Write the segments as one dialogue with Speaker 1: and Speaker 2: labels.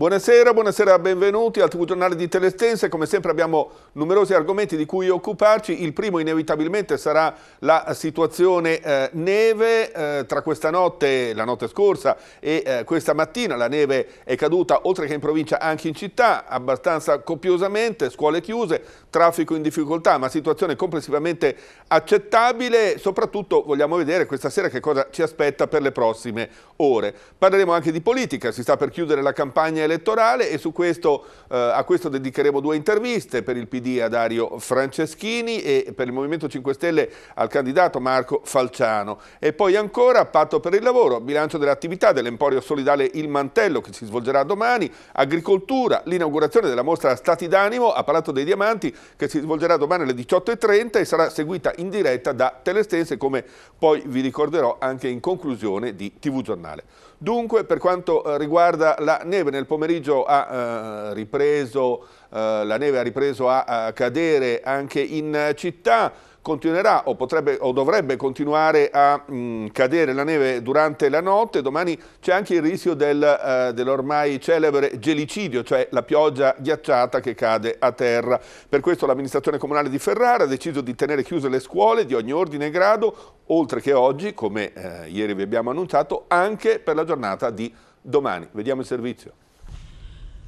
Speaker 1: Buonasera, buonasera, benvenuti al TV Giornale di Telestense. Come sempre abbiamo numerosi argomenti di cui occuparci. Il primo inevitabilmente sarà la situazione eh, neve. Eh, tra questa notte, la notte scorsa e eh, questa mattina la neve è caduta oltre che in provincia anche in città, abbastanza copiosamente, scuole chiuse, traffico in difficoltà, ma situazione complessivamente accettabile. Soprattutto vogliamo vedere questa sera che cosa ci aspetta per le prossime ore. Parleremo anche di politica, si sta per chiudere la campagna elettorale e su questo, eh, a questo dedicheremo due interviste per il PD a Dario Franceschini e per il Movimento 5 Stelle al candidato Marco Falciano. E poi ancora patto per il lavoro, bilancio delle attività dell'Emporio Solidale Il Mantello che si svolgerà domani, agricoltura, l'inaugurazione della mostra Stati d'Animo a Palazzo dei Diamanti che si svolgerà domani alle 18.30 e sarà seguita in diretta da Telestense come poi vi ricorderò anche in conclusione di TV Giornale. Dunque per quanto eh, riguarda la neve nel pomeriggio ha eh, ripreso, eh, la neve ha ripreso a, a cadere anche in città, continuerà o, potrebbe, o dovrebbe continuare a mh, mm, cadere la neve durante la notte, domani c'è anche il rischio del, eh, dell'ormai celebre gelicidio, cioè la pioggia ghiacciata che cade a terra. Per questo l'amministrazione comunale di Ferrara ha deciso di tenere chiuse le scuole di ogni ordine e grado, oltre che oggi, come eh, ieri vi abbiamo annunciato, anche per la giornata di domani. Vediamo il servizio.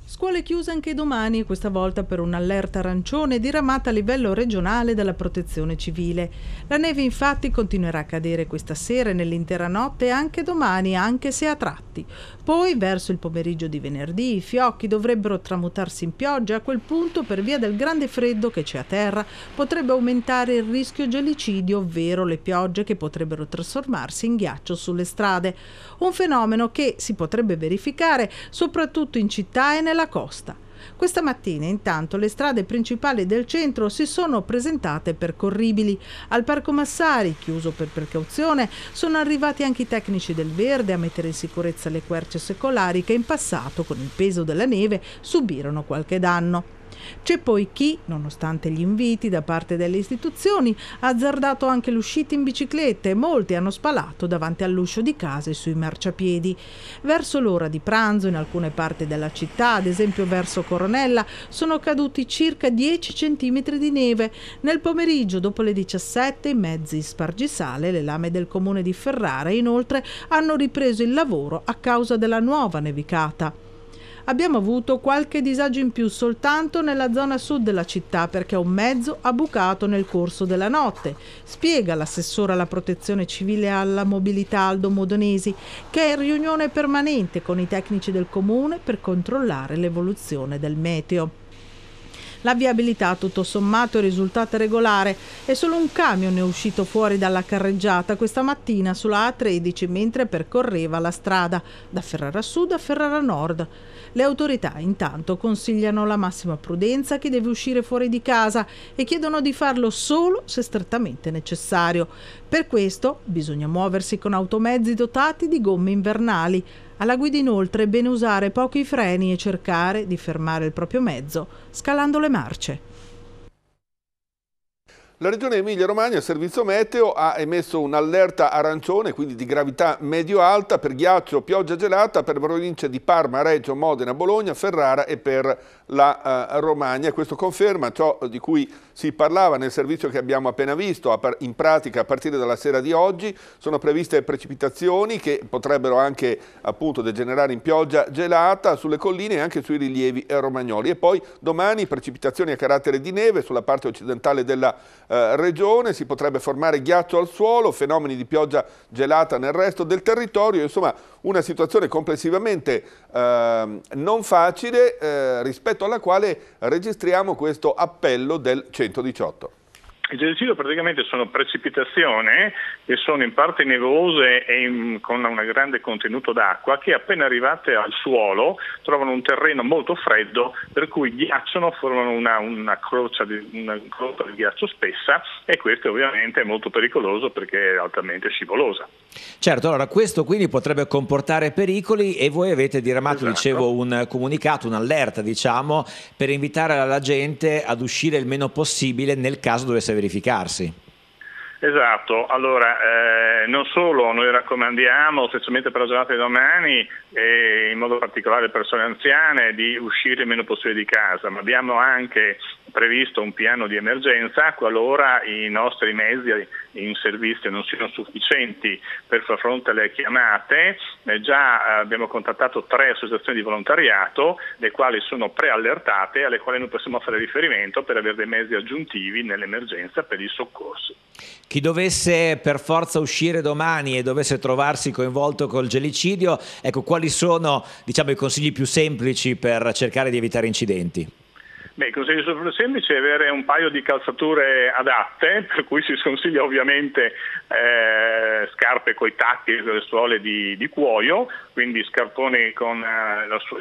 Speaker 2: Scuole chiuse anche domani, questa volta per un'allerta arancione diramata a livello regionale dalla protezione civile. La neve infatti continuerà a cadere questa sera e nell'intera notte anche domani, anche se a tratti. Poi, verso il pomeriggio di venerdì, i fiocchi dovrebbero tramutarsi in pioggia a quel punto, per via del grande freddo che c'è a terra, potrebbe aumentare il rischio gelicidio, ovvero le piogge che potrebbero trasformarsi in ghiaccio sulle strade. Un fenomeno che si potrebbe verificare soprattutto in città e nella della costa. Questa mattina intanto le strade principali del centro si sono presentate percorribili. Al Parco Massari, chiuso per precauzione, sono arrivati anche i tecnici del Verde a mettere in sicurezza le querce secolari che in passato, con il peso della neve, subirono qualche danno. C'è poi chi, nonostante gli inviti da parte delle istituzioni, ha azzardato anche l'uscita in bicicletta e molti hanno spalato davanti all'uscio di casa e sui marciapiedi. Verso l'ora di pranzo, in alcune parti della città, ad esempio verso Coronella, sono caduti circa 10 cm di neve. Nel pomeriggio, dopo le 17, i mezzi spargisale, le lame del comune di Ferrara, inoltre, hanno ripreso il lavoro a causa della nuova nevicata. Abbiamo avuto qualche disagio in più soltanto nella zona sud della città perché un mezzo ha bucato nel corso della notte, spiega l'assessore alla protezione civile alla mobilità Aldo Modonesi, che è in riunione permanente con i tecnici del comune per controllare l'evoluzione del meteo. La viabilità tutto sommato è risultata regolare e solo un camion è uscito fuori dalla carreggiata questa mattina sulla A13 mentre percorreva la strada da Ferrara Sud a Ferrara Nord. Le autorità intanto consigliano la massima prudenza chi deve uscire fuori di casa e chiedono di farlo solo se strettamente necessario. Per questo bisogna muoversi con automezzi dotati di gomme invernali. Alla guida inoltre è bene usare pochi freni e cercare di fermare il proprio mezzo scalando le marce.
Speaker 1: La Regione Emilia-Romagna, il servizio meteo, ha emesso un'allerta arancione, quindi di gravità medio-alta, per ghiaccio, pioggia gelata, per province di Parma, Reggio, Modena, Bologna, Ferrara e per la uh, Romagna. Questo conferma ciò di cui si parlava nel servizio che abbiamo appena visto. In pratica, a partire dalla sera di oggi, sono previste precipitazioni che potrebbero anche appunto degenerare in pioggia gelata sulle colline e anche sui rilievi romagnoli. E poi domani precipitazioni a carattere di neve sulla parte occidentale della eh, regione, si potrebbe formare ghiaccio al suolo, fenomeni di pioggia gelata nel resto del territorio, insomma una situazione complessivamente eh, non facile eh, rispetto alla quale registriamo questo appello del 118.
Speaker 3: Il gelicidio praticamente sono precipitazioni che sono in parte nevose e in, con un grande contenuto d'acqua che appena arrivate al suolo trovano un terreno molto freddo per cui ghiacciano, formano una, una, croce, croce di ghiaccio spessa e questo ovviamente è molto pericoloso perché è altamente scivolosa.
Speaker 4: Certo, allora questo quindi potrebbe comportare pericoli e voi avete diramato, esatto. dicevo, un comunicato, un'allerta diciamo, per invitare la gente ad uscire il meno possibile nel caso dovesse verificarsi.
Speaker 3: Esatto, allora eh, non solo noi raccomandiamo, specialmente per la giornata di domani, e in modo particolare persone anziane, di uscire il meno possibile di casa, ma abbiamo anche previsto un piano di emergenza qualora i nostri mezzi in servizio non siano sufficienti per far fronte alle chiamate. Eh, già abbiamo contattato tre associazioni di volontariato, le quali sono preallertate, alle quali noi possiamo fare riferimento per avere dei mezzi aggiuntivi nell'emergenza per i soccorsi.
Speaker 4: Chi dovesse per forza uscire domani e dovesse trovarsi coinvolto col gelicidio, ecco, quali sono diciamo, i consigli più semplici per cercare di evitare incidenti?
Speaker 3: Beh, il consiglio semplice è avere un paio di calzature adatte, per cui si sconsiglia ovviamente eh, scarpe con i tacchi e le suole di, di, cuoio, quindi scarponi con eh, la, su,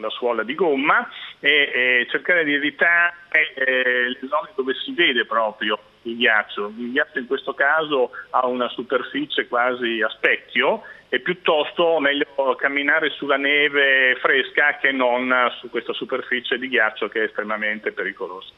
Speaker 3: la, suola di gomma e, e cercare di evitare eh, le zone dove si vede proprio il ghiaccio. Il ghiaccio in questo caso ha una superficie quasi a specchio è piuttosto meglio camminare sulla neve fresca che non su questa superficie di ghiaccio che è estremamente pericolosa.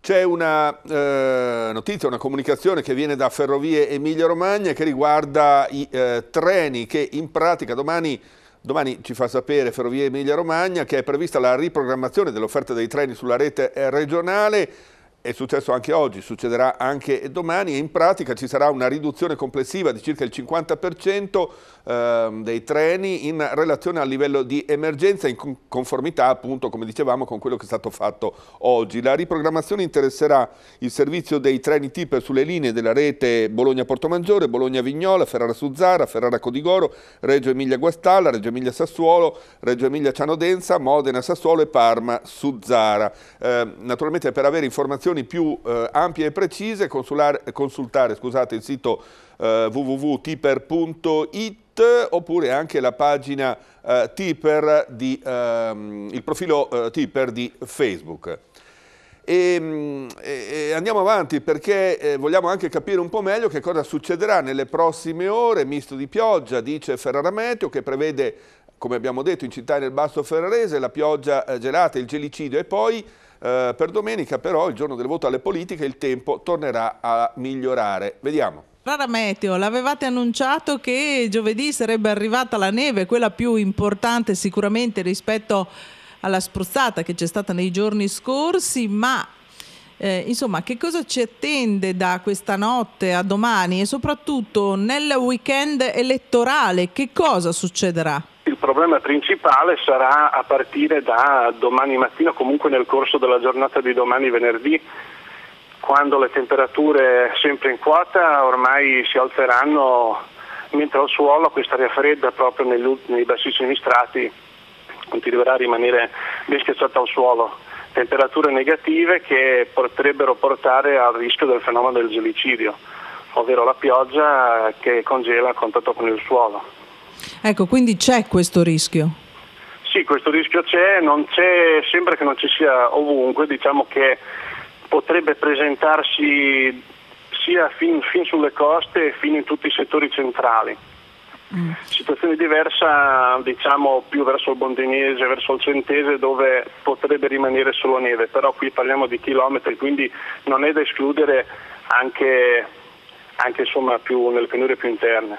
Speaker 1: C'è una eh, notizia, una comunicazione che viene da Ferrovie Emilia Romagna che riguarda i eh, treni che in pratica domani, domani, ci fa sapere Ferrovie Emilia Romagna che è prevista la riprogrammazione dell'offerta dei treni sulla rete regionale è successo anche oggi, succederà anche domani e in pratica ci sarà una riduzione complessiva di circa il 50% ehm, dei treni in relazione al livello di emergenza in conformità appunto come dicevamo con quello che è stato fatto oggi. La riprogrammazione interesserà il servizio dei treni Tipper sulle linee della rete Bologna-Portomaggiore, Bologna-Vignola, Ferrara-Suzzara, Ferrara-Codigoro, Reggio Emilia-Guastalla, Reggio Emilia-Sassuolo, Reggio Emilia-Cianodenza, Modena-Sassuolo e Parma-Suzzara. Eh, naturalmente per avere informazioni informazioni più eh, ampie e precise consultare scusate, il sito eh, www.tiper.it oppure anche la pagina eh, Tipper di, ehm, il profilo eh, Tipper di Facebook. E, e, andiamo avanti perché eh, vogliamo anche capire un po' meglio che cosa succederà nelle prossime ore, misto di pioggia, dice Ferrara Meteo, che prevede, come abbiamo detto, in città nel Basso Ferrarese, la pioggia eh, gelata, il gelicidio e poi eh, per domenica però, il giorno del voto alle politiche, il tempo tornerà a migliorare. Vediamo.
Speaker 2: Rara Meteo, l'avevate annunciato che giovedì sarebbe arrivata la neve, quella più importante sicuramente rispetto alla spruzzata che c'è stata nei giorni scorsi, ma eh, insomma, che cosa ci attende da questa notte a domani e soprattutto nel weekend elettorale? Che cosa succederà?
Speaker 5: Il problema principale sarà a partire da domani mattina, comunque nel corso della giornata di domani venerdì, quando le temperature sempre in quota ormai si alzeranno, mentre al suolo questa aria fredda proprio nei bassissimi strati continuerà a rimanere ben schiacciata al suolo. Temperature negative che potrebbero portare al rischio del fenomeno del gelicidio, ovvero la pioggia che congela a contatto con il suolo.
Speaker 2: Ecco, quindi c'è questo rischio?
Speaker 5: Sì, questo rischio c'è, c'è, sembra che non ci sia ovunque, diciamo che potrebbe presentarsi sia fin, fin sulle coste fino in tutti i settori centrali. Mm. Situazione diversa diciamo più verso il Bondinese, verso il Centese dove potrebbe rimanere solo neve, però qui parliamo di chilometri, quindi non è da escludere anche, anche insomma, più, nelle pianure più interne.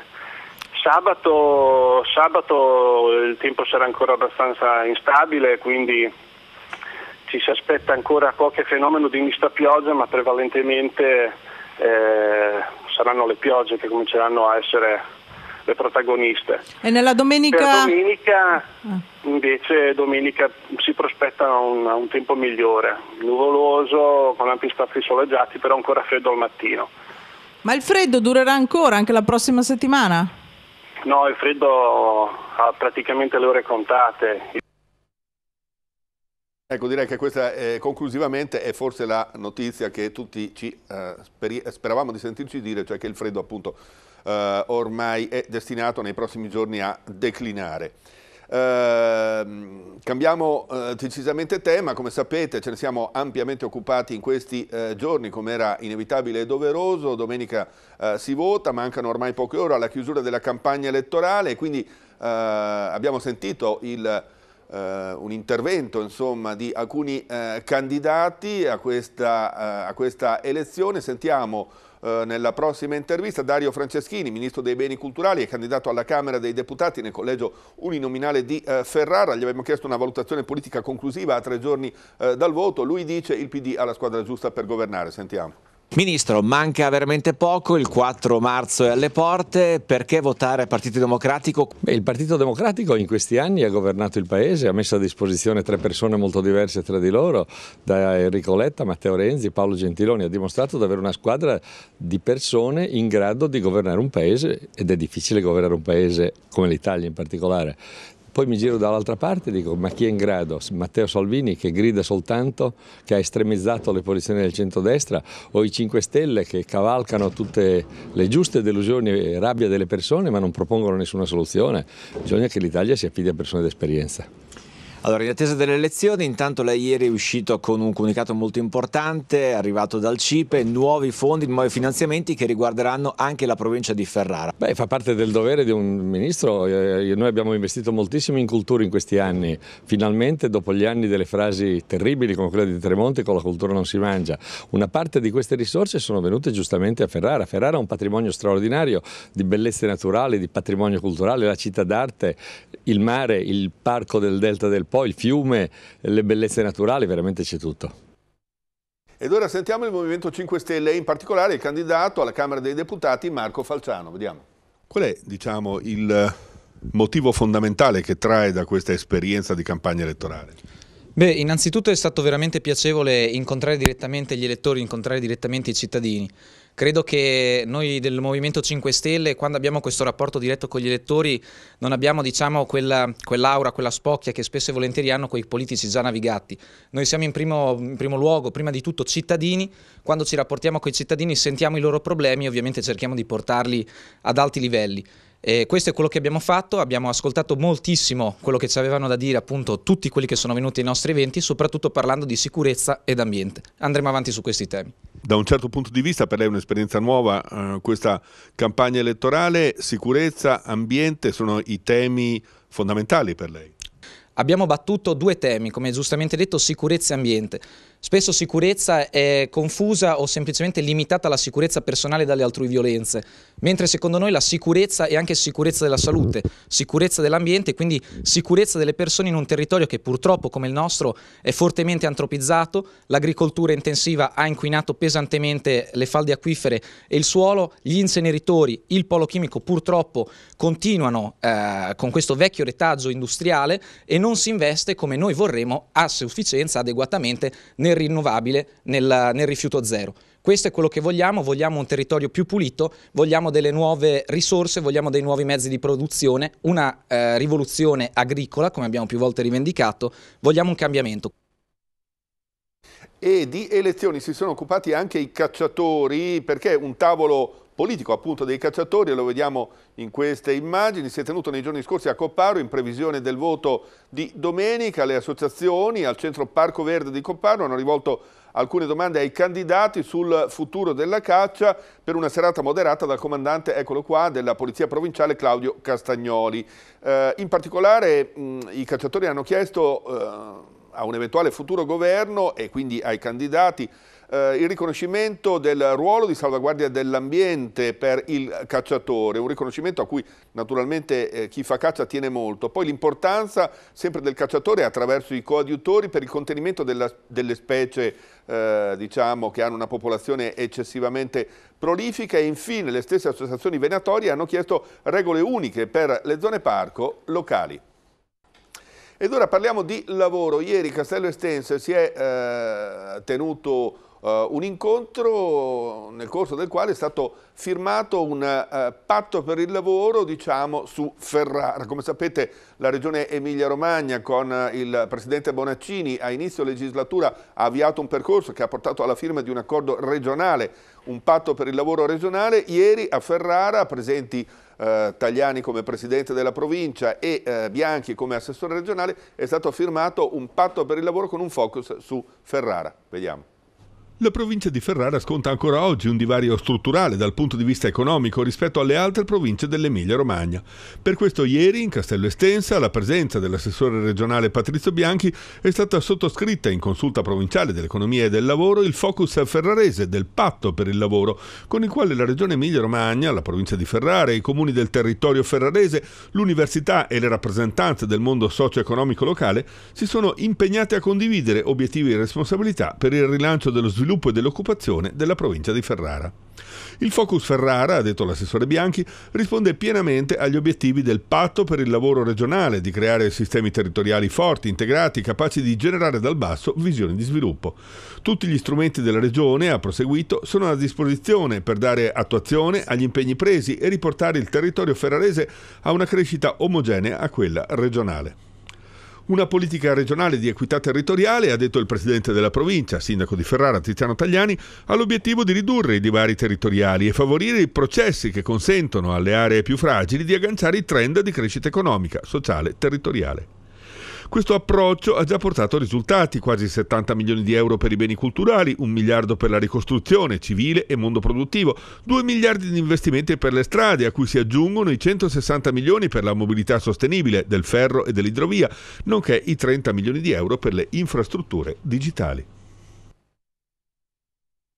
Speaker 5: Sabato, sabato il tempo sarà ancora abbastanza instabile, quindi ci si aspetta ancora qualche fenomeno di mista pioggia, ma prevalentemente eh, saranno le piogge che cominceranno a essere le protagoniste.
Speaker 2: E nella domenica?
Speaker 5: Domenica ah. invece domenica si prospetta un, un, tempo migliore, nuvoloso, con ampi spazi soleggiati, però ancora freddo al mattino.
Speaker 2: Ma il freddo durerà ancora anche la prossima settimana?
Speaker 5: No, il freddo ha praticamente le ore contate.
Speaker 1: Ecco, direi che questa eh, conclusivamente è forse la notizia che tutti ci, eh, speravamo di sentirci dire, cioè che il freddo appunto eh, ormai è destinato nei prossimi giorni a declinare. Uh, cambiamo uh, decisamente tema, come sapete ce ne siamo ampiamente occupati in questi uh, giorni come era inevitabile e doveroso, domenica eh, si vota, mancano ormai poche ore alla chiusura della campagna elettorale quindi abbiamo sentito il eh, un intervento insomma, di alcuni eh, candidati a questa, eh, a questa, elezione. Sentiamo eh, nella prossima intervista Dario Franceschini, Ministro dei Beni Culturali e candidato alla Camera dei Deputati nel collegio uninominale di eh, Ferrara. Gli abbiamo chiesto una valutazione politica conclusiva a tre giorni eh, dal voto. Lui dice il PD ha la squadra giusta per governare. Sentiamo.
Speaker 4: Ministro, manca veramente poco, il 4 marzo è alle porte, perché votare Partito Democratico?
Speaker 6: Beh, il Partito Democratico in questi anni ha governato il Paese, ha messo a disposizione tre persone molto diverse tra di loro, da Enrico Letta, Matteo Renzi, Paolo Gentiloni, ha dimostrato di avere una squadra di persone in grado di governare un Paese ed è difficile governare un Paese come l'Italia in particolare. Poi mi giro dall'altra parte e dico ma chi è in grado? Matteo Salvini che grida soltanto, che ha estremizzato le posizioni del centrodestra o i 5 Stelle che cavalcano tutte le giuste delusioni e rabbia delle persone ma non propongono nessuna soluzione. Bisogna che l'Italia si affidi a persone d'esperienza.
Speaker 4: Allora, in attesa delle elezioni, intanto lei ieri è uscito con un comunicato molto importante, arrivato dal CIPE, nuovi fondi, nuovi finanziamenti che riguarderanno anche la provincia di Ferrara.
Speaker 6: Beh, fa parte del dovere di un ministro, eh, noi abbiamo investito moltissimo in cultura in questi anni, finalmente dopo gli anni delle frasi terribili come quella di Tremonti con la cultura non si mangia, una parte di queste risorse sono venute giustamente a Ferrara, Ferrara ha un patrimonio straordinario di bellezze naturali, di patrimonio culturale, la città d'arte, il mare, il parco del delta del Po, il fiume, le bellezze naturali, veramente c'è tutto.
Speaker 1: Ed ora sentiamo il Movimento 5 Stelle, in particolare il candidato alla Camera dei Deputati Marco Falciano. Vediamo. Qual è, diciamo, il motivo fondamentale che trae da questa esperienza di campagna elettorale?
Speaker 7: Beh, innanzitutto è stato veramente piacevole incontrare direttamente gli elettori, incontrare direttamente i cittadini. Credo che noi del Movimento 5 Stelle, quando abbiamo questo rapporto diretto con gli elettori, non abbiamo diciamo, quella, quell'aura, quella spocchia che spesso e volentieri hanno quei politici già navigati. Noi siamo in primo, in primo luogo, prima di tutto, cittadini. Quando ci rapportiamo con i cittadini sentiamo i loro problemi e ovviamente cerchiamo di portarli ad alti livelli. E questo è quello che abbiamo fatto, abbiamo ascoltato moltissimo quello che ci avevano da dire appunto tutti quelli che sono venuti ai nostri eventi, soprattutto parlando di sicurezza ed ambiente. Andremo avanti su questi temi.
Speaker 1: Da un certo punto di vista per lei è un'esperienza nuova, eh, questa campagna elettorale, sicurezza, ambiente sono i temi fondamentali per lei.
Speaker 7: Abbiamo battuto due temi, come giustamente detto, sicurezza e ambiente. Spesso sicurezza è confusa o semplicemente limitata alla sicurezza personale dalle altrui violenze, mentre secondo noi la sicurezza è anche sicurezza della salute, sicurezza dell'ambiente e quindi sicurezza delle persone in un territorio che purtroppo come il nostro è fortemente antropizzato, l'agricoltura intensiva ha inquinato pesantemente le falde acquifere e il suolo, gli inceneritori, il polo chimico purtroppo continuano eh, con questo vecchio retaggio industriale e non si investe come noi vorremmo a sufficienza, adeguatamente, nel rinnovabile, nel, nel rifiuto zero. Questo è quello che vogliamo, vogliamo un territorio più pulito, vogliamo delle nuove risorse, vogliamo dei nuovi mezzi di produzione, una eh, rivoluzione agricola, come abbiamo più volte rivendicato, vogliamo un cambiamento.
Speaker 1: E di elezioni si sono occupati anche i cacciatori perché un tavolo politico appunto dei cacciatori, lo vediamo in queste immagini, si è tenuto nei giorni scorsi a Copparo in previsione del voto di domenica, le associazioni al centro Parco Verde di Copparo hanno rivolto alcune domande ai candidati sul futuro della caccia per una serata moderata dal comandante, eccolo qua, della Polizia Provinciale Claudio Castagnoli. Eh, in particolare mh, i cacciatori hanno chiesto eh, a un eventuale futuro governo e quindi ai candidati eh, il riconoscimento del ruolo di salvaguardia dell'ambiente per il cacciatore, un riconoscimento a cui naturalmente eh, chi fa caccia tiene molto. Poi l'importanza sempre del cacciatore attraverso i coadiutori per il contenimento della, delle specie eh, diciamo, che hanno una popolazione eccessivamente prolifica e infine le stesse associazioni venatorie hanno chiesto regole uniche per le zone parco locali. Ed ora parliamo di lavoro. Ieri Castello Estense si è eh, tenuto Uh, un incontro nel corso del quale è stato firmato un uh, patto per il lavoro diciamo, su Ferrara. Come sapete la regione Emilia-Romagna con uh, il presidente Bonaccini a inizio legislatura ha avviato un percorso che ha portato alla firma di un accordo regionale, un patto per il lavoro regionale. Ieri a Ferrara presenti Tagliani come presidente della provincia e Bianchi come assessore regionale è stato firmato un patto per il lavoro con un focus su Ferrara. Vediamo. La provincia di Ferrara sconta ancora oggi un divario strutturale dal punto di vista economico rispetto alle altre province dell'Emilia-Romagna. Per questo ieri in Castello Estensa la presenza dell'assessore regionale Patrizio Bianchi è stata sottoscritta in consulta provinciale dell'economia e del lavoro il focus ferrarese del patto per il lavoro, con il quale la regione Emilia-Romagna, la provincia di Ferrara, i comuni del territorio ferrarese, l'università e le rappresentanze del mondo socio-economico locale si sono impegnate a condividere obiettivi e responsabilità per il rilancio dello sviluppo sviluppo e dell'occupazione della provincia di Ferrara. Il Focus Ferrara, ha detto l'assessore Bianchi, risponde pienamente agli obiettivi del patto per il lavoro regionale di creare sistemi territoriali forti, integrati, capaci di generare dal basso visioni di sviluppo. Tutti gli strumenti della regione, ha proseguito, sono a disposizione per dare attuazione agli impegni presi e riportare il territorio ferrarese a una crescita omogenea a quella regionale. Una politica regionale di equità territoriale, ha detto il presidente della provincia, sindaco di Ferrara Tiziano Tagliani, ha l'obiettivo di ridurre i divari territoriali e favorire i processi che consentono alle aree più fragili di agganciare i trend di crescita economica, sociale e territoriale. Questo approccio ha già portato risultati, quasi 70 milioni di euro per i beni culturali, un miliardo per la ricostruzione civile e mondo produttivo, 2 miliardi di investimenti per le strade, a cui si aggiungono i 160 milioni per la mobilità sostenibile del ferro e dell'idrovia, nonché i 30 milioni di euro per le infrastrutture digitali.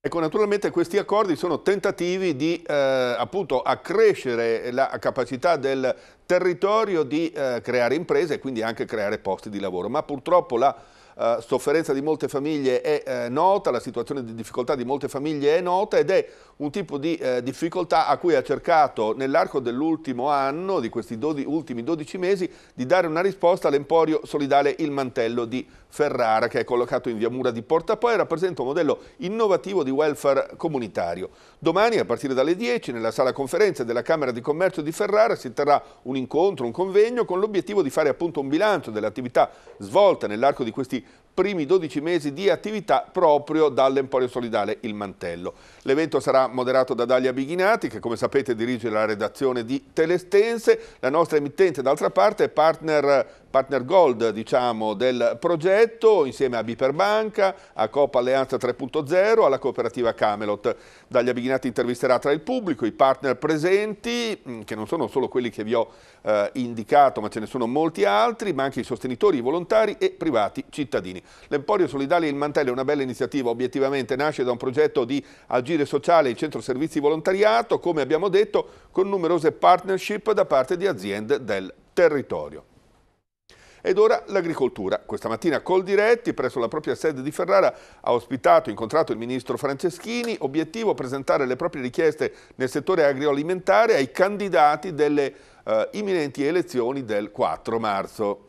Speaker 1: Ecco, naturalmente questi accordi sono tentativi di eh, appunto accrescere la capacità del territorio di eh, creare imprese e quindi anche creare posti di lavoro, ma purtroppo la eh, sofferenza di molte famiglie è eh, nota, la situazione di difficoltà di molte famiglie è nota ed è un tipo di eh, difficoltà a cui ha cercato nell'arco dell'ultimo anno, di questi dodi, ultimi 12 mesi, di dare una risposta all'Emporio Solidale Il Mantello di Ferrara, che è collocato in via Mura di Portapoi e rappresenta un modello innovativo di welfare comunitario. Domani, a partire dalle 10, nella sala conferenze della Camera di Commercio di Ferrara si terrà un incontro, un convegno, con l'obiettivo di fare appunto un bilancio delle attività svolte nell'arco di questi primi 12 mesi di attività proprio dall'Emporio Solidale Il Mantello. L'evento sarà moderato da Dalia Bighinati che come sapete dirige la redazione di Telestense, la nostra emittente d'altra parte è partner partner gold diciamo, del progetto insieme a Biperbanca, a Coop Alleanza 3.0, alla cooperativa Camelot. Dagli Abighinati intervisterà tra il pubblico i partner presenti, mm, che non sono solo quelli che vi ho eh, indicato, ma ce ne sono molti altri, ma anche i sostenitori, i volontari e privati cittadini. L'Emporio Solidale Il Mantello è una bella iniziativa, obiettivamente nasce da un progetto di agire sociale in centro servizi volontariato, come abbiamo detto, con numerose partnership da parte di aziende del territorio. Ed ora l'agricoltura. Questa mattina Coldiretti, presso la propria sede di Ferrara, ha ospitato e incontrato il ministro Franceschini. Obiettivo presentare le proprie richieste nel settore agroalimentare ai candidati delle eh, imminenti elezioni del 4 marzo.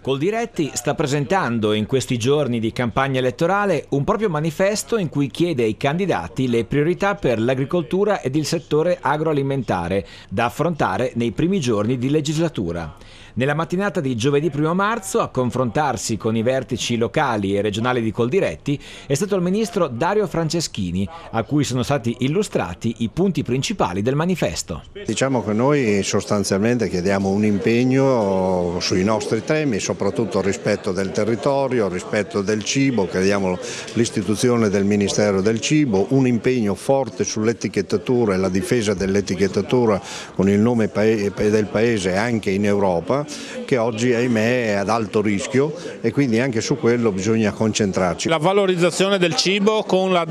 Speaker 4: Coldiretti sta presentando in questi giorni di campagna elettorale un proprio manifesto in cui chiede ai candidati le priorità per l'agricoltura ed il settore agroalimentare da affrontare nei primi giorni di legislatura. Nella mattinata di giovedì 1 marzo, a confrontarsi con i vertici locali e regionali di Coldiretti, è stato il ministro Dario Franceschini, a cui sono stati illustrati i punti principali del manifesto.
Speaker 8: Diciamo che noi sostanzialmente chiediamo un impegno sui nostri temi, soprattutto rispetto del territorio, rispetto del cibo, chiediamo l'istituzione del Ministero del Cibo, un impegno forte sull'etichettatura e la difesa dell'etichettatura con il nome del Paese anche in Europa che oggi ahimè è ad alto rischio e quindi anche su quello bisogna concentrarci.
Speaker 9: La valorizzazione del cibo con la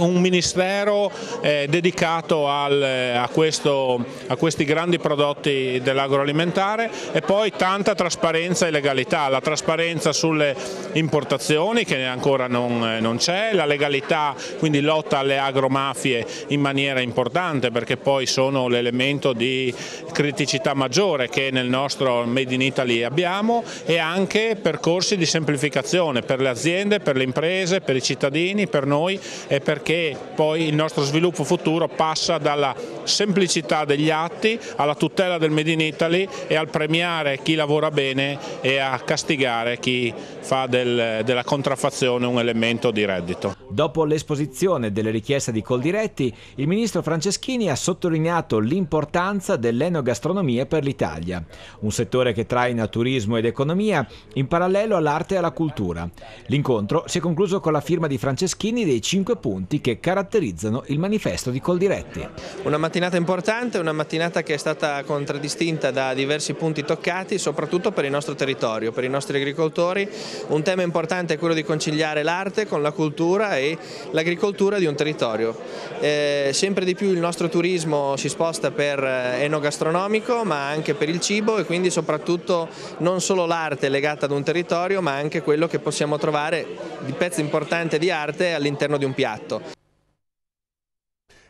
Speaker 9: un ministero eh, dedicato al, a, questo, a, questi grandi prodotti dell'agroalimentare e poi tanta trasparenza e legalità, la trasparenza sulle importazioni che ancora non, eh, non c'è, la legalità quindi lotta alle agromafie in maniera importante perché poi sono l'elemento di criticità maggiore che nel nostro Made in Italy abbiamo e anche percorsi di semplificazione per le aziende, per le imprese, per i cittadini, per noi e perché poi il nostro sviluppo futuro passa dalla semplicità degli atti alla tutela del Made in Italy e al premiare chi lavora bene e a castigare chi fa del, della contraffazione un elemento di reddito.
Speaker 4: Dopo l'esposizione delle richieste di Coldiretti, il ministro Franceschini ha sottolineato l'importanza dell'enogastronomia per l'Italia, un settore che traina turismo ed economia in parallelo all'arte e alla cultura. L'incontro si è concluso con la firma di Franceschini dei cinque punti che caratterizzano il manifesto di Coldiretti.
Speaker 10: Una mattinata importante, una mattinata che è stata contraddistinta da diversi punti toccati, soprattutto per il nostro territorio, per i nostri agricoltori. Un tema importante è quello di conciliare l'arte con la cultura e l'agricoltura di un territorio. Eh, sempre di più il nostro turismo si sposta per eh, enogastronomico ma anche per il cibo e quindi soprattutto non solo l'arte legata ad un territorio ma anche quello che possiamo trovare di pezzo importante di arte all'interno di un piatto.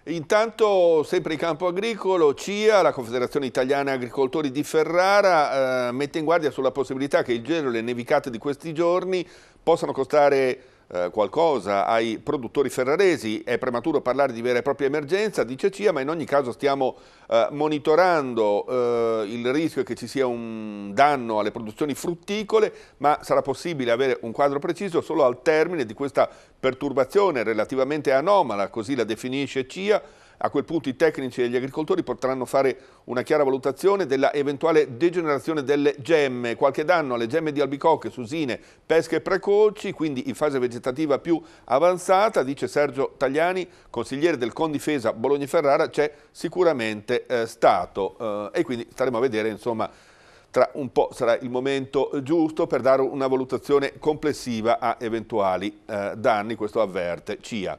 Speaker 1: Intanto, sempre in campo agricolo, CIA, la Confederazione Italiana Agricoltori di Ferrara, eh, mette in guardia sulla possibilità che il gelo e le nevicate di questi giorni possano costare eh, qualcosa ai produttori ferraresi. È prematuro parlare di vera e propria emergenza, dice CIA, ma in ogni caso stiamo eh, monitorando eh, il rischio che ci sia un danno alle produzioni frutticole, ma sarà possibile avere un quadro preciso solo al termine di questa perturbazione relativamente anomala, così la definisce CIA, a quel punto i tecnici e gli agricoltori potranno fare una chiara valutazione della eventuale degenerazione delle gemme, qualche danno alle gemme di albicocche, susine, pesche precoci, quindi in fase vegetativa più avanzata, dice Sergio Tagliani, consigliere del Condifesa Bologna-Ferrara, c'è sicuramente eh, stato eh, e quindi staremo a vedere insomma tra un po' sarà il momento giusto per dare una valutazione complessiva a eventuali eh, danni, questo avverte CIA.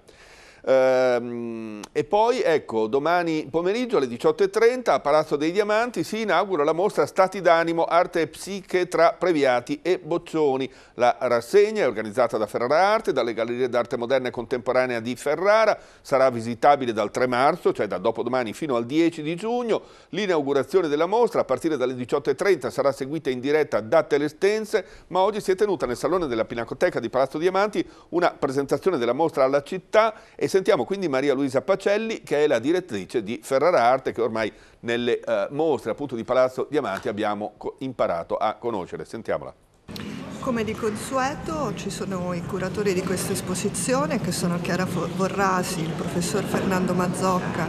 Speaker 1: Ehm, e poi ecco, domani pomeriggio alle 18.30 a Palazzo dei Diamanti si inaugura la mostra Stati d'animo, arte e psiche tra Previati e Boccioni. La rassegna è organizzata da Ferrara Arte, dalle Gallerie d'Arte Moderna e Contemporanea di Ferrara, sarà visitabile dal 3 marzo, cioè da dopodomani fino al 10 di giugno. L'inaugurazione della mostra a partire dalle 18.30 sarà seguita in diretta da Telestense, ma oggi si è tenuta nel Salone della Pinacoteca di Palazzo Diamanti una presentazione della mostra alla città e sentiamo quindi Maria Luisa Pacelli che è la direttrice di Ferrara Arte che ormai nelle eh, mostre appunto di Palazzo Diamanti abbiamo imparato a conoscere. Sentiamola.
Speaker 11: Come di consueto ci sono i curatori di questa esposizione che sono Chiara Vorrasi, il professor Fernando Mazzocca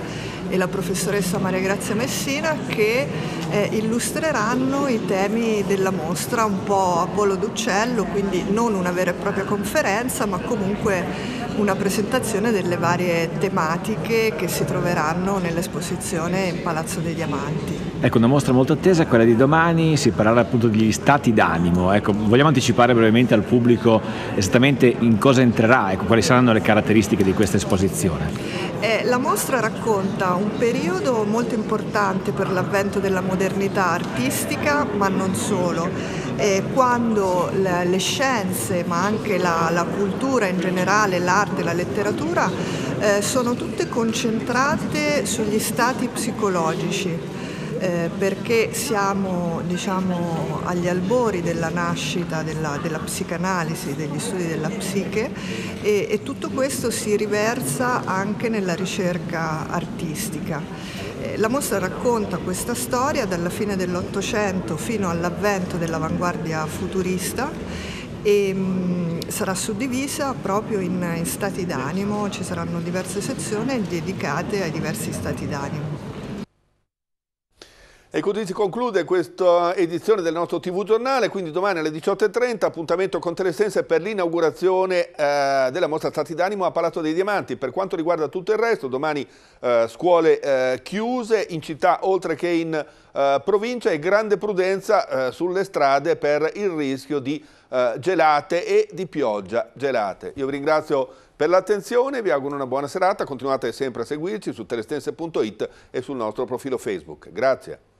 Speaker 11: e la professoressa Maria Grazia Messina che eh, illustreranno i temi della mostra un po' a volo d'uccello, quindi non una vera e propria conferenza ma comunque una presentazione delle varie tematiche che si troveranno nell'esposizione in Palazzo dei Diamanti.
Speaker 4: Ecco, una mostra molto attesa, quella di domani, si parlerà appunto degli stati d'animo. Ecco, vogliamo anticipare brevemente al pubblico esattamente in cosa entrerà, ecco, quali saranno le caratteristiche di questa esposizione?
Speaker 11: Eh, la mostra racconta un periodo molto importante per l'avvento della modernità artistica, ma non solo, eh, quando le, le, scienze, ma anche la, la cultura in generale, l'arte, la letteratura, eh, sono tutte concentrate sugli stati psicologici eh, perché siamo diciamo, agli albori della nascita della, della, psicanalisi, degli studi della psiche e, e tutto questo si riversa anche nella ricerca artistica. Eh, la mostra racconta questa storia dalla fine dell'Ottocento fino all'avvento dell'avanguardia futurista e mm, sarà suddivisa proprio in, in stati d'animo, ci saranno diverse sezioni dedicate ai diversi stati d'animo.
Speaker 1: E così si conclude questa edizione del nostro TV giornale, quindi domani alle 18.30 appuntamento con Telesense per l'inaugurazione eh, della mostra Stati d'Animo a Palazzo dei Diamanti. Per quanto riguarda tutto il resto, domani eh, scuole eh, chiuse in città oltre che in eh, provincia e grande prudenza eh, sulle strade per il rischio di eh, gelate e di pioggia gelate. Io vi ringrazio per l'attenzione, vi auguro una buona serata, continuate sempre a seguirci su telestense.it e sul nostro profilo Facebook. Grazie.